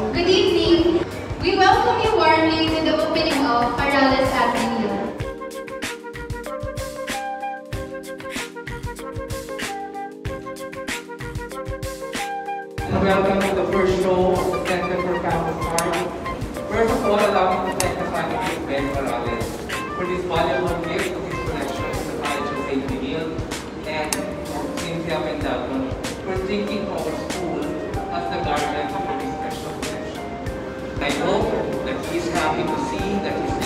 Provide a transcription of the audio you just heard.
Good evening. We welcome you warmly to the opening of Farrales Ateneo. Welcome to the first show of the Center for Campus Art. First of all, allow me to thank the faculty of Ben Farrales for this valuable gift of his collection of the College of St. Benilde and Cynthia Pendagon for thinking of He's happy to see that